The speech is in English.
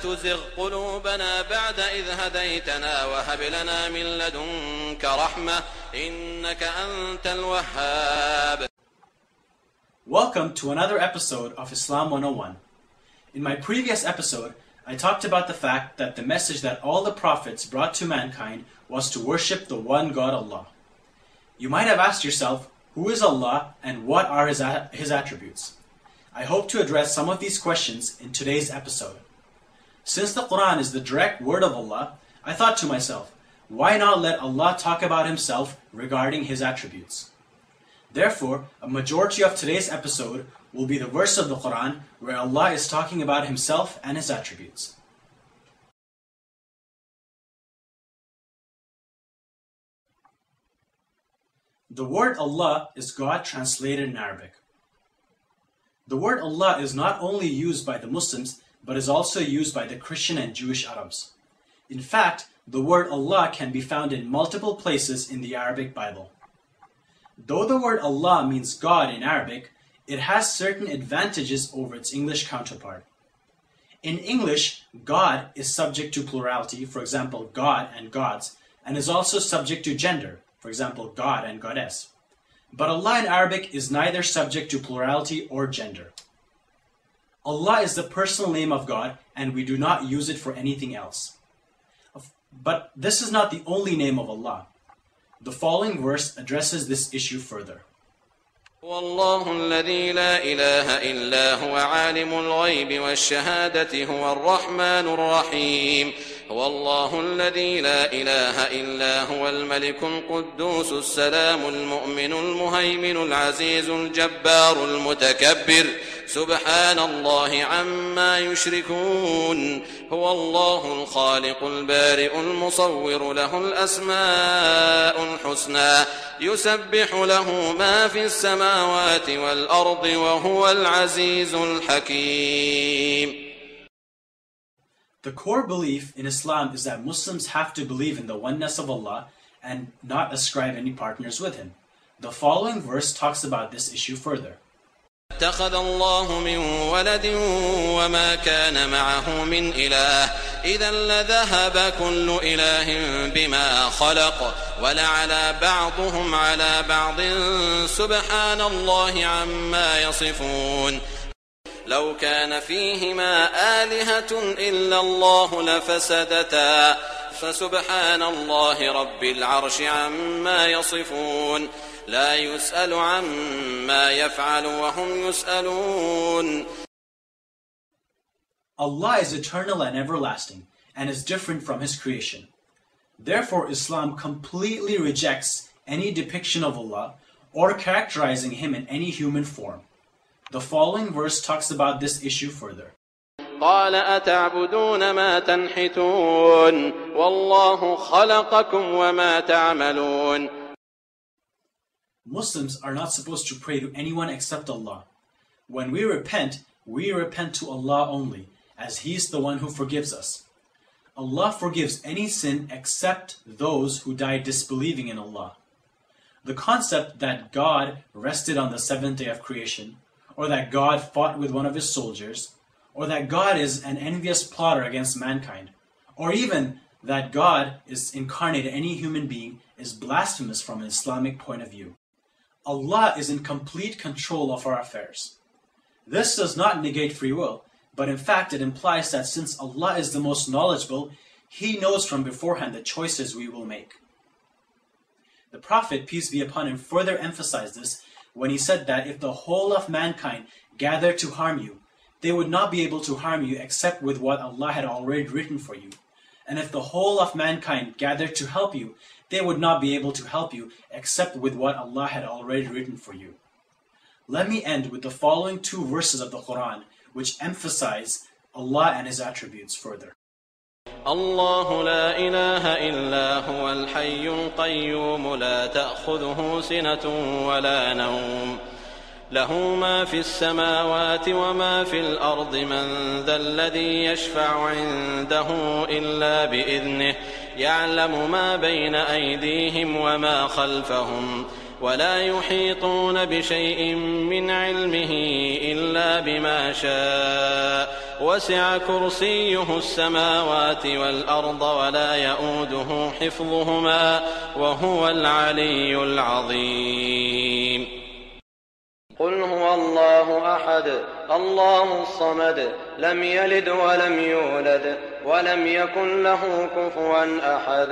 تزغ قلوبنا بعد إذ هديتنا وهب لنا من لدنك رحمة إنك أنت الوهاب Welcome to another episode of Islam 101. In my previous episode, I talked about the fact that the message that all the prophets brought to mankind was to worship the one God Allah. You might have asked yourself, who is Allah and what are his, his attributes? I hope to address some of these questions in today's episode. Since the Quran is the direct word of Allah, I thought to myself, why not let Allah talk about Himself regarding His attributes? Therefore, a majority of today's episode will be the verse of the Quran where Allah is talking about Himself and His attributes. The word Allah is God translated in Arabic. The word Allah is not only used by the Muslims, but is also used by the Christian and Jewish Arabs. In fact, the word Allah can be found in multiple places in the Arabic Bible. Though the word Allah means God in Arabic, it has certain advantages over its English counterpart. In English, God is subject to plurality, for example, God and gods, and is also subject to gender, for example, God and goddess. But Allah in Arabic is neither subject to plurality or gender. Allah is the personal name of God, and we do not use it for anything else. But this is not the only name of Allah. The following verse addresses this issue further. والله الذي لا إله إلا هو عالم الغيب والشهادة هو الرحمن الرحيم هو الله الذي لا إله إلا هو الملك القدوس السلام المؤمن المهيمن العزيز الجبار المتكبر. سبحان الله عما يشركون. هو الله الخالق البارئ المصور له الأسماء الحسنى. يسبح له ما في السماوات والأرض وهو العزيز الحكيم. The core belief in Islam is that Muslims have to believe in the oneness of Allah and not ascribe any partners with Him. The following verse talks about this issue further. اتخذ الله من ولد وما كان معه من إله إذا لذهب كل إله بما خلق ولعلى بعضهم على بعض سبحان الله عما يصفون لو كان فيهما آلهة إلا الله لفسدتا فسبحان الله رب العرش عما يصفون لا يسأل عما يفعل وهم يسألون Allah is eternal and everlasting and is different from His creation. Therefore, Islam completely rejects any depiction of Allah or characterizing Him in any human form. The following verse talks about this issue further. قال أتعبدون ما تنحتون والله خلقكم وما تعملون Muslims are not supposed to pray to anyone except Allah. When we repent, we repent to Allah only, as He is the one who forgives us. Allah forgives any sin except those who die disbelieving in Allah. The concept that God rested on the seventh day of creation, or that God fought with one of his soldiers, or that God is an envious plotter against mankind, or even that God is incarnate in any human being is blasphemous from an Islamic point of view. Allah is in complete control of our affairs. This does not negate free will, but in fact it implies that since Allah is the most knowledgeable, He knows from beforehand the choices we will make. The Prophet, peace be upon him, further emphasized this when he said that if the whole of mankind gathered to harm you, they would not be able to harm you except with what Allah had already written for you. And if the whole of mankind gathered to help you, they would not be able to help you except with what Allah had already written for you. Let me end with the following two verses of the Quran, which emphasize Allah and His attributes further. الله لا إله إلا هو الحي القيوم لا تأخذه سنة ولا نوم. له ما في السماوات وما في الأرض من ذا الذي يشفع عنده إلا بإذنه. يعلم ما بين أيديهم وما خلفهم ولا يحيطون بشيء من علمه إلا بما شاء. وسع كرسيه السماوات والأرض ولا يؤوده حفظهما وهو العلي العظيم. قل هو الله أحد الله الصمد لم يلد ولم يولد ولم يكن له كفوا أحد.